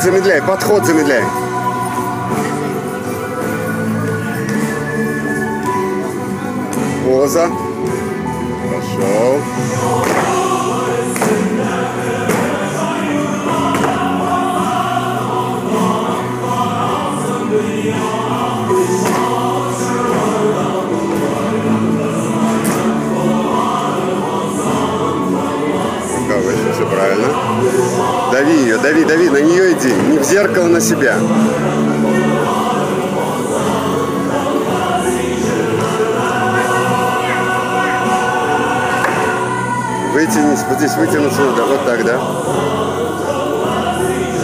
Подход замедляй, подход замедляй. Поза. Пошел. Дави, на нее иди. Не в зеркало, на себя. Вытянись, вот здесь вытянуться надо, вот так, да?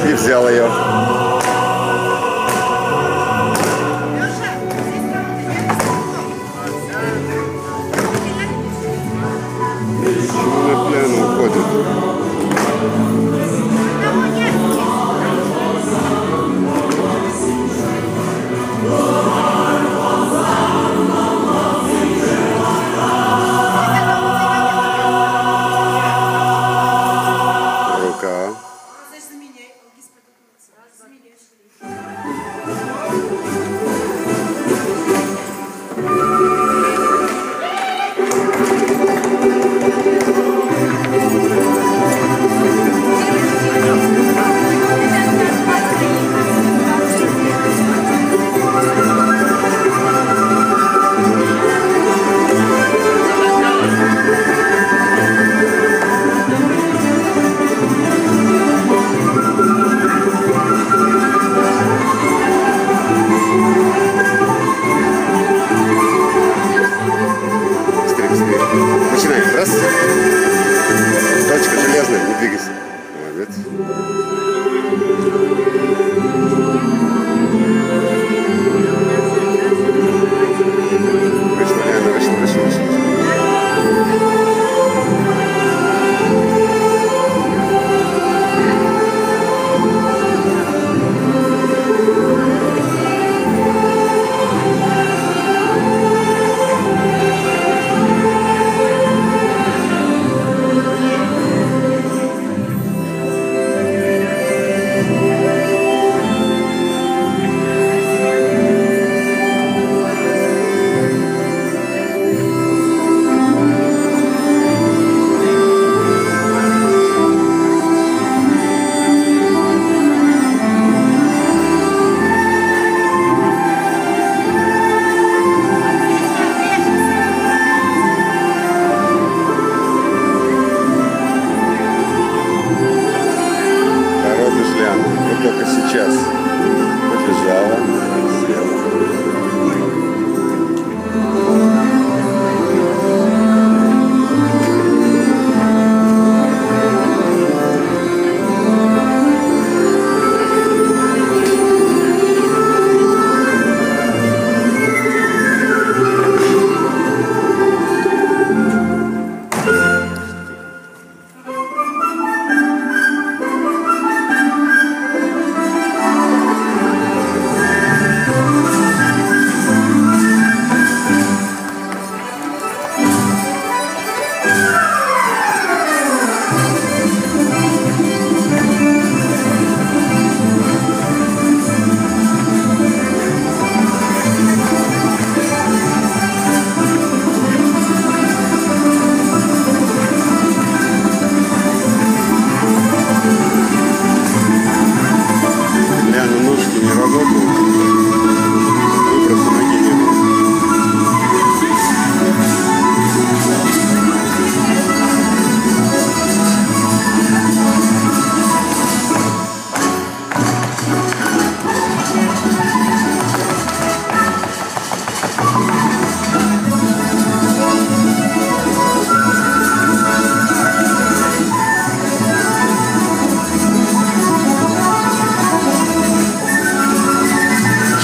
И взял ее. us.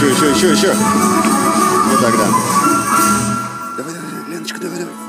Еще, еще, еще, еще. Вот так, да. Давай, давай, Леночка, давай, давай.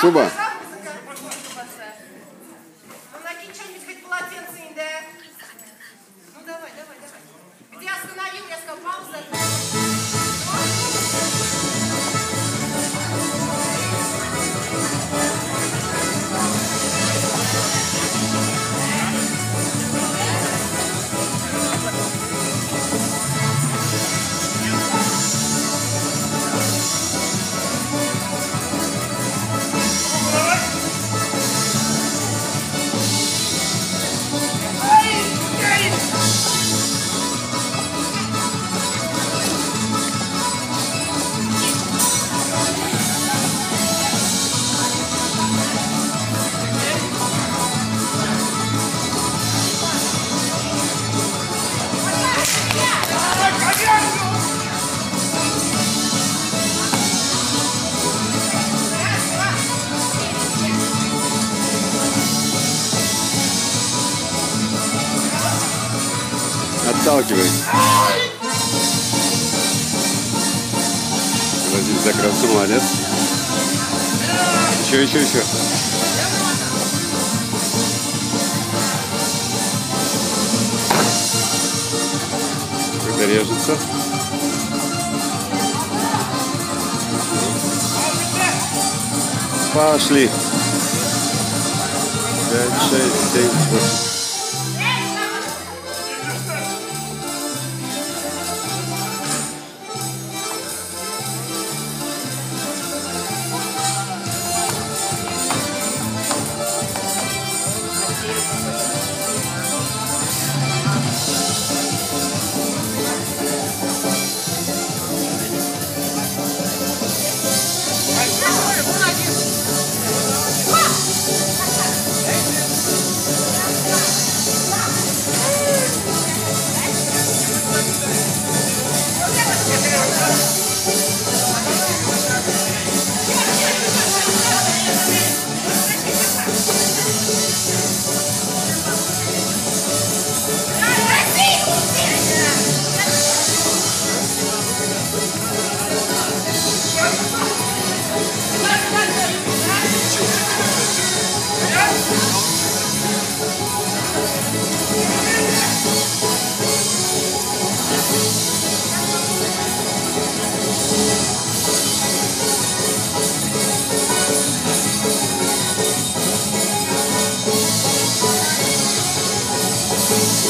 Шуба. Ну, давай, давай, давай. Где остановил, я сказал, пауза. сталкиваем. Разит закрылся, молодец. Еще, еще, еще. Как-то режется. Пошли. 5, 6, 7, 8.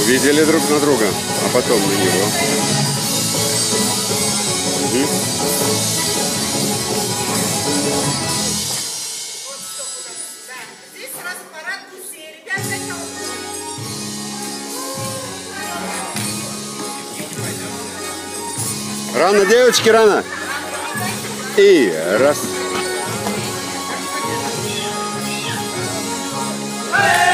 Видели друг на друга, а потом на него. Угу. Рано, девочки, рано. И раз. Hey!